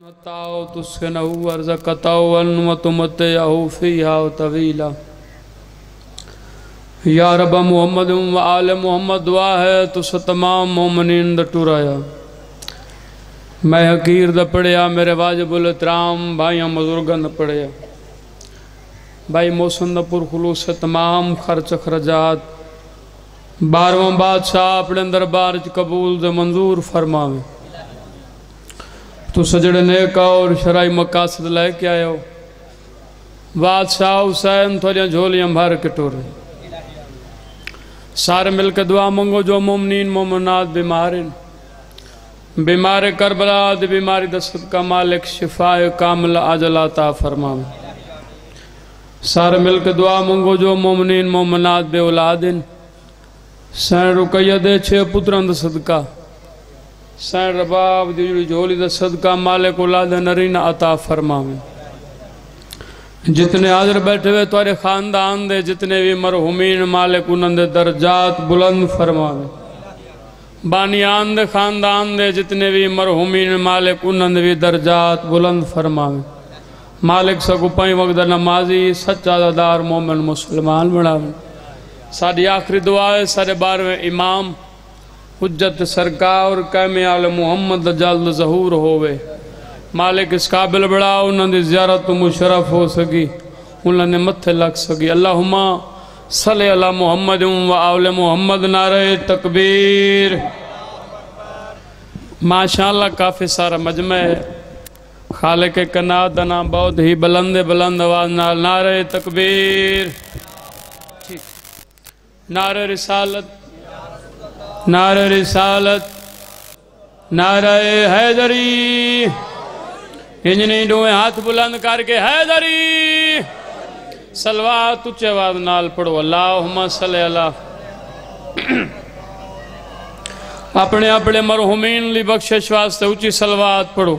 متاو تسكنه ورزقته وتمتعه فيها طويلا یا رب محمد و آل محمد دعا ہے تس تمام مومنین دا ٹورایا میں حقیر دا پڑھیا، میرے واجب الاترام بھائیاں مزرگن دا پڑھیا۔ بھائی موسن دا پر خلوص تمام خرچ خرجات۔ بارواں بادشاہ اپنے دربار قبول دے منظور فرماوے۔ تو سجڑے نیکا اور شرائی مقاصد لے کے آئے ہو بادشاہ حسین تھوڑیاں جھولیاں بھر کے ٹورے سارے مل کے دعا منگو جو مومنین مومنات بیمارین بیمار کربلا دی بیماری دست کا مالک شفاء کامل عجل عطا فرماوے سارے مل کے دعا منگو جو مومنین مومنات بے اولادین سین رکیہ دے چھے پتران دا صدقہ سین رباب دی جوڑی جھولی دا صدقہ مالک اولاد نرین عطا فرماوے۔ جتنے حاضر بیٹھے ہوئے توارے خاندان دے جتنے بھی مرحومین مالک انہوں دے درجات بلند فرماوے۔ بانیان دے خاندان دے جتنے بھی مرحومین مالک انہوں دے بھی درجات بلند فرماوے۔ مالک سکو پائیں وقت نمازی سچا دار مومن مسلمان بڑھاوے ساری آخری دعا ہے سارے بارویں امام حجت سرکار قیم آل محمد جلد ظہور ہوئے مالک اس قابل بڑا انہوں نے زیارت مشرف ہو سکی انہوں نے متھے لگ سکی۔ اللہم صلی اللہ محمد و آل محمد، نعرہ تکبیر۔ ماشاءاللہ کافی سارا مجمع ہے۔ خالق کنات دنا بہت ہی بلند بلند آواز نال نعرہ تکبیر۔ نعرہ رسالت نعرہ رسالت، نعرہ حیدری۔ انجنی ڈوئے ہاتھ بلند کر کے حیدری۔ سلوات اچھے آواز نال پڑھو۔ اللہم صلی اللہ۔ اپنے اپنے مرحومین لی بخشش واسطے اچھی سلوات پڑھو۔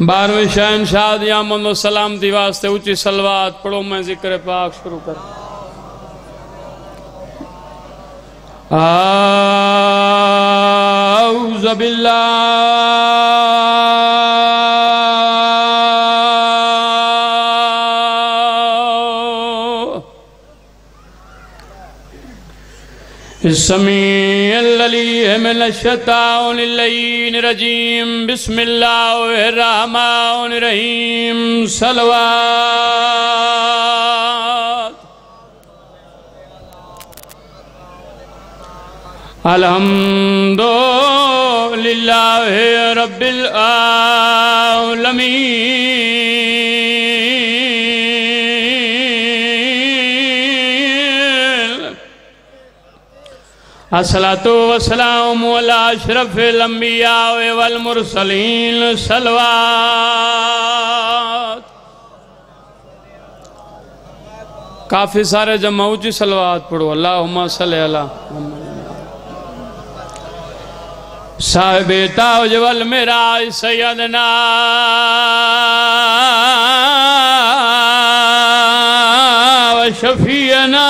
بارویں شہن شاد یامن و سلامتی واسطے اچھی سلوات پڑھو۔ میں ذکر پاک شروع کر۔ أعوذ بالله. السميع العليم من الشيطان اللين الرجيم. بسم الله الرحمن الرحيم. صلوات الحمد لله رب العالمين الصلاة والسلام على أشرف الأنبياء والمرسلين صلوات۔ کافی سارے جمع اچھی جی، صلوات پڑھو۔ اللہم صلی اللہ صاحب تاج والمراج سیدنا وشفینا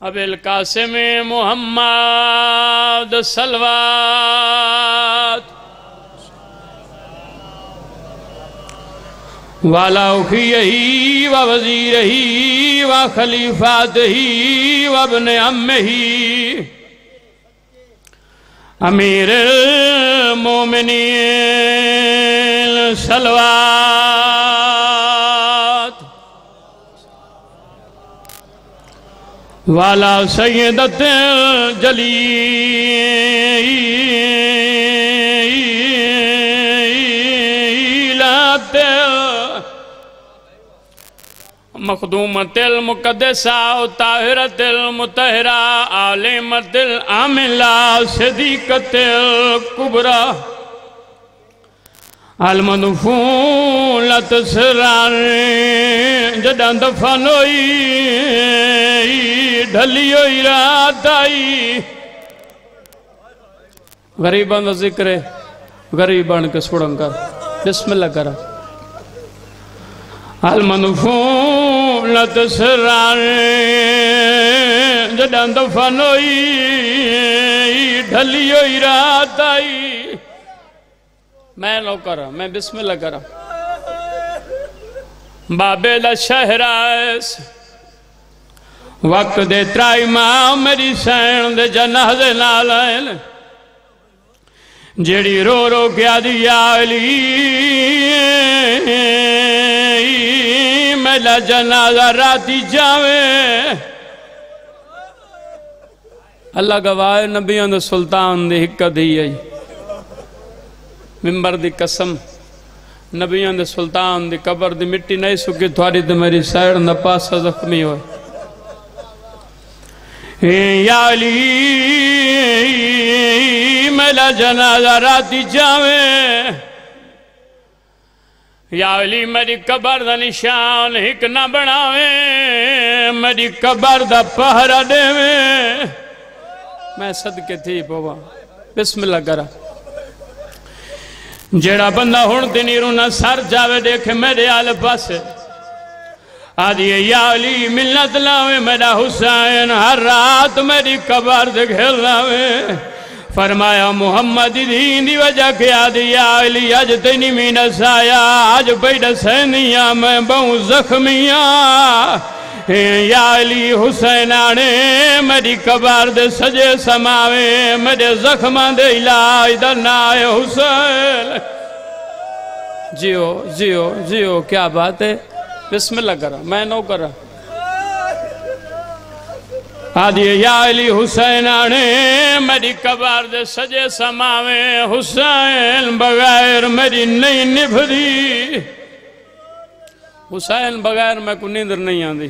اب القاسم محمد سلوات والا اخیہی و وزیرہی و خلیفاتہی و ابن امہی امیر المومنین صلوات والا سیدت جلیلات مخدومت المقدسہ و طاہرت المتحرہ عالمت العاملہ صدیقت القبرہ المدفولت سران جدان دفن ہوئی ڈھلی ہوئی رات آئی۔ غریبان دا ذکر ہے غریبان کے سوڑن کر بسم اللہ کرا۔ المنفولت سران جدن دفن ہوئی ڈھلی ہوئی رات آئی میں لو کرا میں بسم اللہ کرا بابے دا شہر آئیس وقت دے ترائی ماں میری سین دے جنہ جنازے نالائن جیڑی رو رو کیا دیا علی میلا جنازہ راتی جاوے۔ اللہ گواہ نبیوں دے سلطان دے حکہ دی آئی ممبر دی قسم، نبیوں دے سلطان دی قبر دی مٹی نہیں سکی تھواری دی میری سائر نہ پاسا زخمی ہوئے۔ یا علی میلا جنازہ راتی جاویں یا علی، میری قبر دا نشان ہک نہ بناویں میری قبر دا پہرہ دیویں میں صدقے تھی پوا بسم اللہ کرا۔ جیڑا بندہ ہون دنی رونا سر جاوے، دیکھے میرے آل پاسے آدھی یا علی ملت لاوے، میرا حسین، ہر رات میری قبر دے گھر لاوے۔ فرمایا، محمد دین دی وجہ کیا دیا علی آج تینی مین سایا آج بیڑ سینیا میں بہوں زخمیاں. یا علی حسین آنے، میری قبر دے سجے سماوے، میرے زخمان دے علاج درنا حسین۔ جیو جیو جیو، کیا بات ہے؟ بسم اللہ کرا، میں نو کرا۔ آدھی یا علی حسین آنے میری قبر دے سجے سماوے حسین بغیر میری نہیں نبھدی حسین بغیر میں کو نیندر نہیں آندھی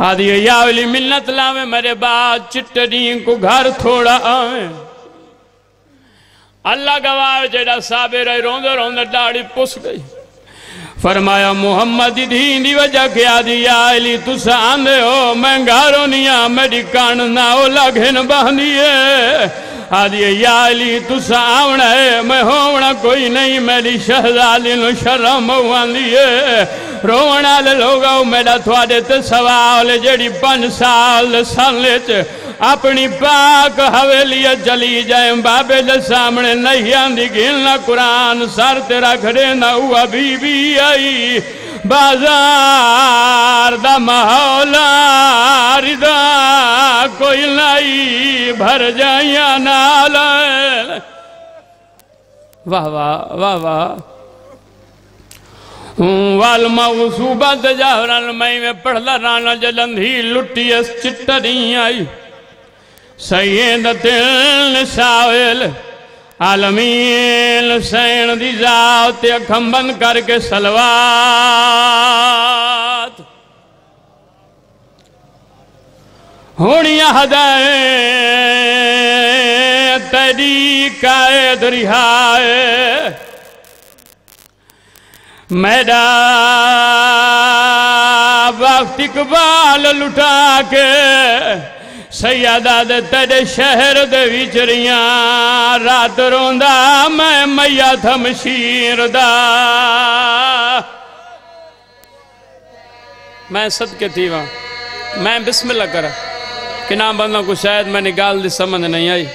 آدھی یا علی ملت لاوے میرے بعد چٹڑین کو گھر تھوڑا آوے اللہ گواہ جیڑا صابر ہے روندے روندے ڈاڑی پس گئی فرمایا، محمد دین دی وجہ کیا دیا علی تسا آندے ہو، میں گھارو نیا میری کان ناو لگھن باندھیے آدھی یا علی تسا آونا ہے، میں ہونا کوئی نہیں، میری شہزالی نو شرم باندھیے رونا لے لوگا میرا تھوڑے تے سوال جیڑی پنج سال سالے چے اپنی پاک حویلی جلی جائیں بابے دے سامنے نہیں آندھی گلنا قرآن، سر تیرا کھڑے نہ ہوا بی بی آئی۔ بازار دا محولا ردا کوئی لائی بھر جائیاں نالا واہ واہ واہ واہ۔ والموصوبت جاہران میں پڑھلا رانا جلندھی لٹی اس چٹری آئی۔ سید نساویل عالمین سین دی ذات اکھم بند کر کے سلوات۔ ہونی ہدائے تیری قائد رہائے۔ میرا وقت اقبال لٹا کے سیادہ دے تیرے شہر دے وچریاں رات روندہ میں میا تھمشیر دا میں صدقے تھی وہاں میں بسم اللہ کرا کہ نام بندوں کو شاید میں نگال دی سمجھ نہیں آئی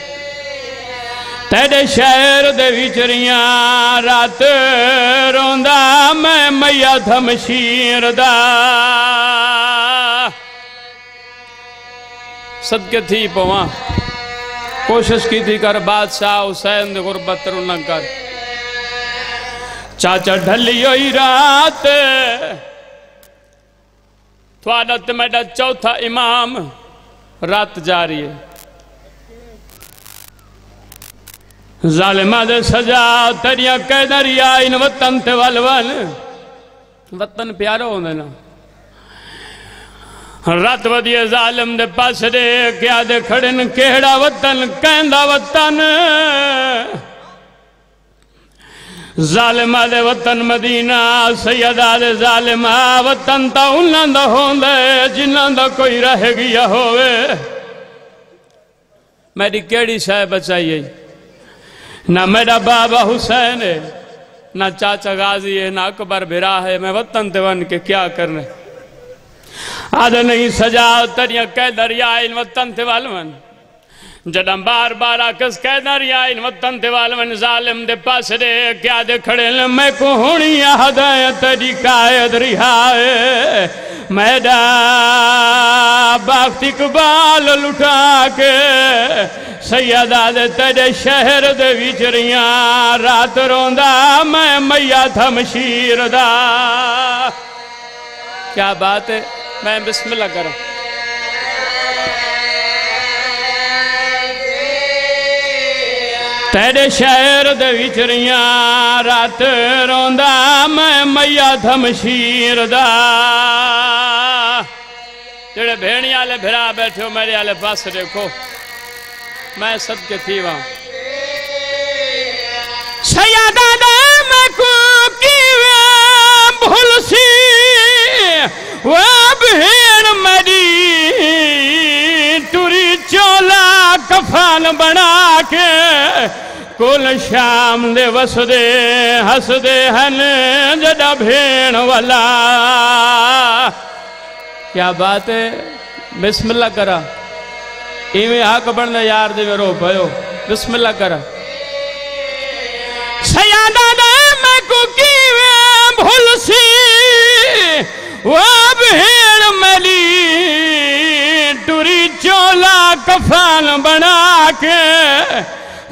تیرے شہر دے وچریاں رات روندہ میں میا تھمشیر دا صدقے تھی پوان کوشش کی تھی کر، بادشاہ حسین دے غربت نہ کر۔ چاچا ڈھلی ہوئی رات۔ توانت میڈا چوتھا امام۔ رات جاری ہے۔ ظالمہ دے سجا تریاں قیدریا ان وطن تے والوان وطن پیارو ہوندے نا۔ رات ودی ظالم دے پاس دے کیا دے کھڑن کہڑا وطن کہندہ وطن ظالمہ دے وطن مدینہ سیدہ دے ظالمہ وطن تا انہاں دا ہوندے جنہاں دا کوئی رہ گیا ہوئے میری کیڑی شاہ بچائی نہ میرا بابا حسین ہے نہ چاچا غازی ہے نہ اکبر بھرا ہے میں وطن تے ون کے کیا کرنے آج نہیں سجا، تریاں کہہ دریا ان وطن تے والون۔ جدم بار بار آکس کہہ دریا ان وطن تے والون، ظالم دے پاس دے، کیا دے کھڑے میں کو ہونی آدھائیں تری قائد رہائے میڈا باخت اقبال لٹا کے، سیدہ دے تیرے شہر دے ویچریاں رات روندہ میں میہ تھا مشیر دا کیا بات ہے؟ میں بسم اللہ کروں تیرے شہر دے وچریاں رات روندہ میں میہ تھا مشیر دا۔ جڑے بھیڑی آلے بھرا بیٹھے ہو، میرے آلے پاس دیکھو، میں سب کے تھی وہاں۔ سیادہ دے میں کو کیویں بھول سی۔ وہ بھیڑ میری ٹوری چولا کفان بنا کے کل شام دے وس دے ہس دے ہن جڑا بھیڑ والا۔ کیا بات ہے؟ بسم اللہ کرا۔ ایویں حق بڑھنے یار دے میں رو پہو بسم اللہ کرا۔ سیادہ دے میں کو کیویں بھول سی؟ بھیڑ ملی ٹوری چولا کفان بنا کے۔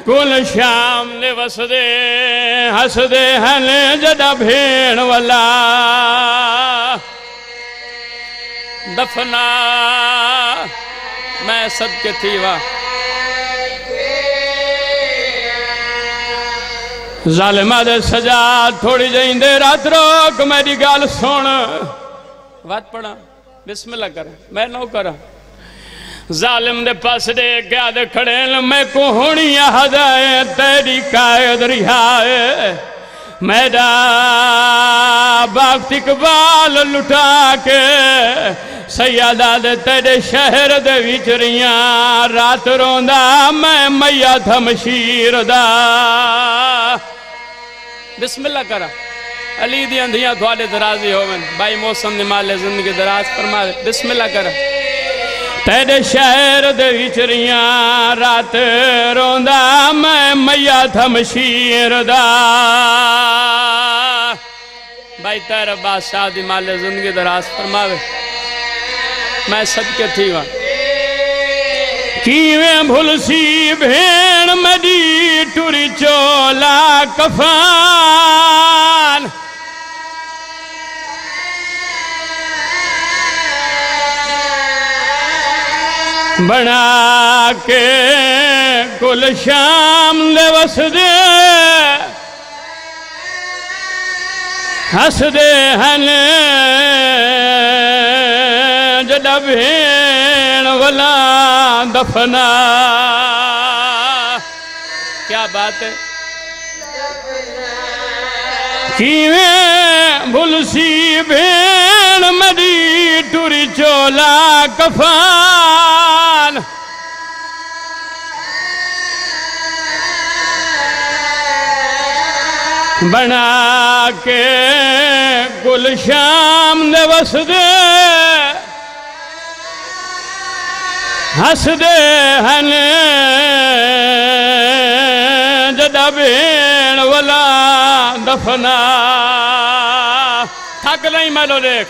کل شام دے وس دے، ہس دے ہن بھیڑ والا۔ دفنا، میں صد کے تھی واہ ظالمہ دے سجا تھوڑی جائیں دے رات روک، میری گال سون بات پڑھا بسم اللہ کر میں نو کرا ظالم دے پاس دے کیا دے کھڑے میں کو ہونی ہدائے تیری قائد رہائے میڈا باغت اقبال لٹا کے سیادہ دے تیرے شہر دے وچریاں رات روندہ میں میہ تھا مشیر دا بسم اللہ کرا علی دی اندھیاں تھوڑے درازی ہوئن بھائی موسم دی مالے زندگی دراز فرما دے بسم اللہ کرا تیرے شہر دے وچریاں رات روندہ میں میہ تھا مشیر دا۔ بھائی تیرے بادشاہ دی مالے زندگی دراز فرمائے میں صدقے تھی وہاں کیویں بھول سی بھین مدی ٹوری چولا کفان بنا کے کل شام دے وس دے ہس دے ہن جڑا بھین والا دفنا کیا بات ہے؟ کیویں بھول سی بھین مری ٹوری چولا کفان۔ بنا کے گل شام دے۔ ہس دے ہن۔ جدا بین والا دفنا۔ تھک نہیں میں لو دیکھ۔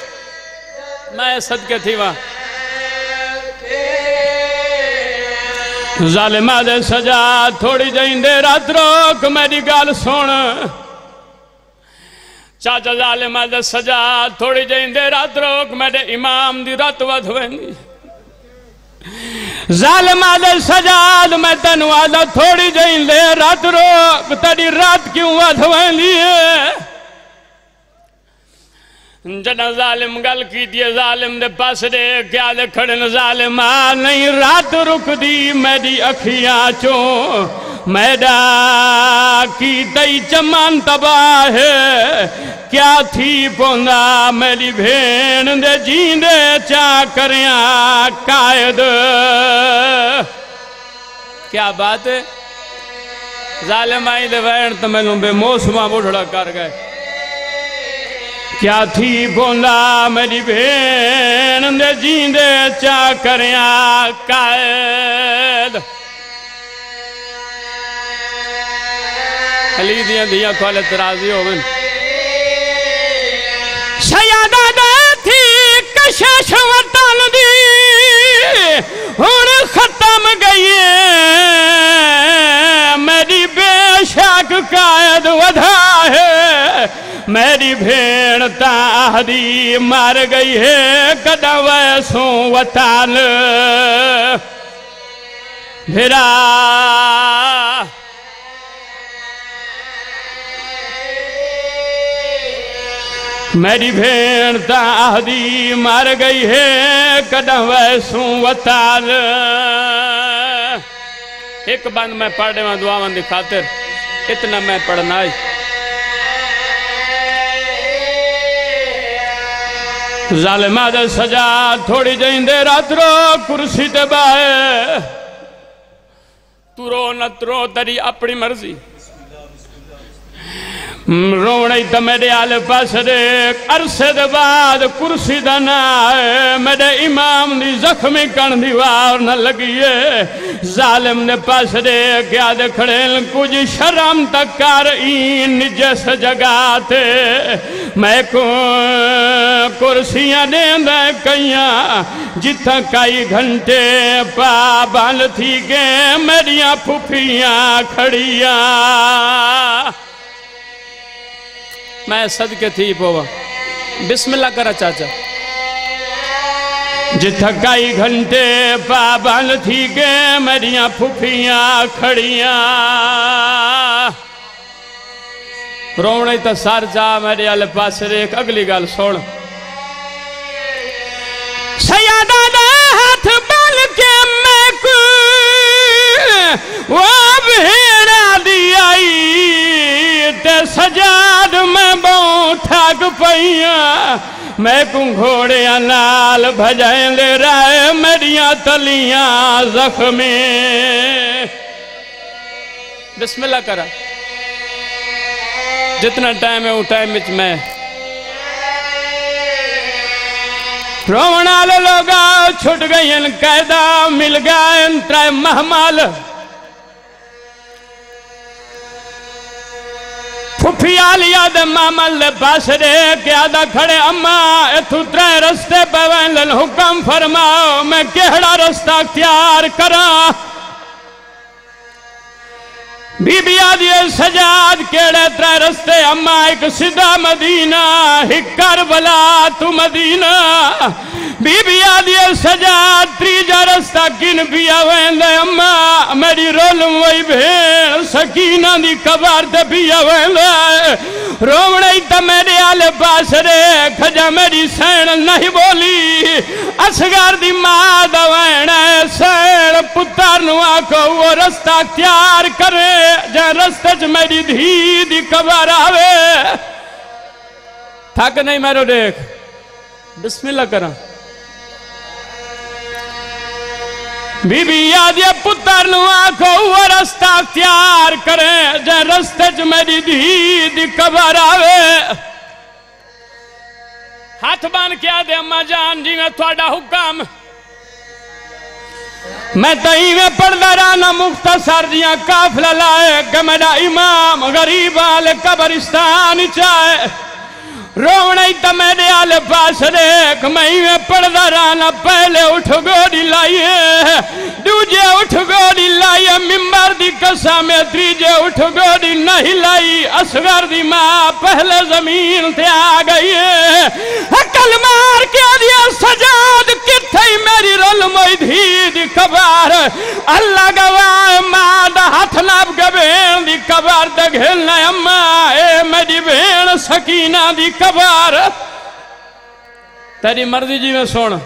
میں صدقے تھی وہاں ظالمہ دے سجا تھوڑی جائیں دے رات روک۔ میری گال سن۔ چاچا ظالمہ دے سجا تھوڑی جائیں دے رات روک۔ میرے امام دی رات ود ہوئنگی ظالم آدھے سجاد میں تنو آدھا تھوڑی جائیں لے رات روک تیری رات کیوں ود لیے؟ جنہ ظالم گل کی دیئے، ظالم دے پاس دے کیا دے کھڑن ظالم آ، نہیں رات رک دی میری اکھیاں چوں؟ میڈا کی دئی چمان تباہ ہے۔ کیا تھی پوندا میری بھین دے جیندے چا کریاں قائد۔ کیا بات ہے؟ ظالم آئی دے وین تو میں بے موسمہ بڑھڑا کر گئے۔ کیا تھی بولا میری بھین دے جیندے چا کریاں قائد۔ علی دیاں دیاں کھولے ترازی ہو گئن سیادہ دے تھی کشش وطن دی۔ ہون ختم گئی میری بے شک قائد ودھا ہے۔ میری بھیڑ تاہدی مار گئی ہے۔ کدہ ویسوں وطن۔ بھرا میری بھیڑ تاہدی مار گئی ہے کدہ ویسوں وطن ایک بند میں پڑھنے میں دعا مندی خاطر۔ اتنا میں پڑھنا ہے۔ ظالمہ دے سجا تھوڑی جائیں دے رات رو کرسی تے باہے تو رو نت رو تری اپنی مرضی۔ رونے تا میرے آلے پاس دیکھ عرصے دے بعد کرسی دنا ہے میرے امام دی زخمی کن دیوار نہ لگیے ظالم نے پاس دیکھ یاد کھڑیل کچھ شرم تک کار این جس جگہ تھے میں کو کرسیاں دیں دے کئیاں جتھا کئی گھنٹے پا پابال تھی گے میریاں پھوپیاں کھڑیاں میں صدقے تھی پووا بسم اللہ کرا چاچا۔ جتھا کئی گھنٹے پابال تھی گے میریاں پھوپیاں کھڑیاں۔ رونے تا سار جا میرے آلے پاس ریک اگلی گال سوڑ سیادہ دا ہاتھ بال کے میں کو وہ بھیڑا دی آئی۔ تے سجاد میں بہوں ٹھاک پئیاں۔ میں کن نال بھجائیں لے رائے میریاں تلیاں زخمی۔ بسم اللہ کرا۔ جتنا ٹائم ہے وہ ٹائم بچ میں رونا لوگا چھٹ گئی ان قیدہ مل گئے ان ترائے محمال پھوپی آلیا دے مامل دے پاس دے کیا دا کھڑے اممہ اتھو ترائے رستے پہ وین لن حکم فرماؤ، میں کہڑا رستہ اختیار کرا بی بی آدھئے سجاد، کیڑے ترائے رستے اممہ ایک صدا مدینہ ہک کربلا تو مدینہ۔ بی بی آدھئے سجاد تریجا رستہ کن بیا وین لے اممہ میری رولم وی بھیڑ سکینہ دی کبار دے بیا وین لے تا میرے آلے پاس رے کھجا میری سین نہیں بولی اسگار دی ماں دا وین سین پتر نوا کو وہ رستہ اختیار کرے جہاں رستہ چ میری دھی دی کبار آوے تھاک نہیں میرو دیکھ بسم اللہ کرا بی بی یاد پتر نوا کو وہ رستہ اختیار کرے جہاں رستہ چ میری دھی دی کبار آوے۔ ہاتھ بان کیا دے اممہ جان جی میں تھوڑا حکم۔ میں تہیں میں پڑھدا رانا مختصر دیاں کافلہ لائے، کہ میرا امام غریب آلے قبرستان چاہے۔ رونے تا میرے آلے پاس دیکھ میں میں پڑھدا رانا پہلے اٹھ گوڑی لائیے دوجے اٹھ گوڑی لائیے ممبر دی قسم میں تریجے اٹھ گوڑی نہیں لائی اسگر دی ماں پہلے زمین تے آ گئی حکل مار کے دیا سجاد کتھائی میری رل موئی دھی دی کبار اللہ گواہ ماں دا ہاتھ ناب گبین دی کبار دا گھلنا اممہ اے میری بین سکینہ دی کبار تیری مرضی جی میں سونا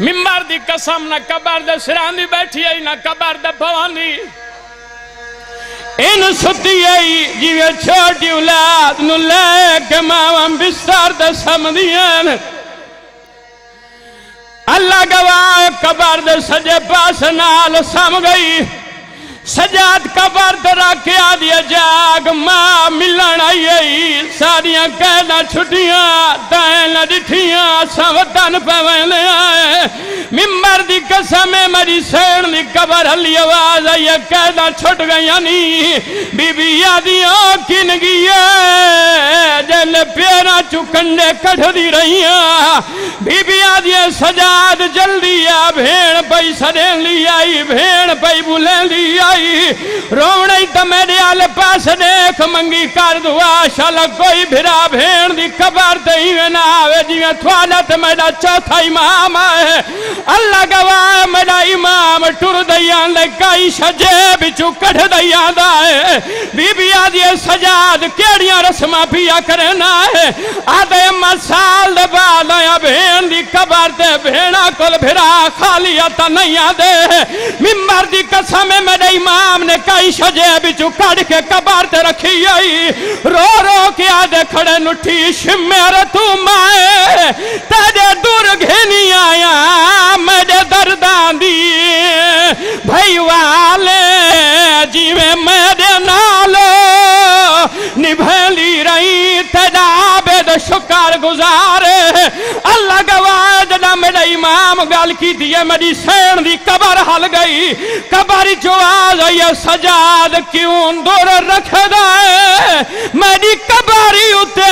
ممبر دی قسم نہ کبار دا سران دی بیٹھی آئی نہ کبار دا بھوانی ان ستی آئی جی میں چھوٹی اولاد نو لے کے ماوام بستار دا سمدیان اللہ گواہ کبار دے سجے پاس نال سم گئی سجاد کبر درا کے آدیا جاگ، ماں ملن آئی ساریاں قیداں چھٹیاں دائیں نہ ڈٹھیاں سوتن پویلے آئے۔ ممبر دی قسم مری سین دی قبر علی آواز آئی قیداں چھٹ گئی نہیں بی بی یادیاں کن گیا جن پیرا چکنڈے کٹھ دی رہیاں۔ بی بی آدھیا سجاد جلدی آ، بھیڑ پئی سڑین لی آئی بھیڑ پئی بولین لی آئی روڑی تا میرے آلے پاس دیکھ منگی کر دعا شالا کوئی بھرا بھیڑ دی کبر دہیوے نہ آوے جیوے تھوالت میرا چوتھا امام ہے اللہ گواہ میرا امام ٹر دیان لے کئی شجے بچو کٹھ دیان دائے بی بی آدھے سجاد کیڑیاں رسمہ پیا کرنا ہے آدھے مسال دے بالا بھیڑ دی کبر دے بھیڑا کل بھرا خالیتا نہیں آدھے ممبر دی قسم میرے امام نے کئی شجے بچو کڑ کے کبار تے رکھی آئی۔ رو رو کے آدھے کھڑے نٹھی شمیر تو مائے گل کی دیئے میری سین دی قبر حل گئی۔ قبر جو ہے، سجاد کیوں دور رکھ دائے میری قبری اتے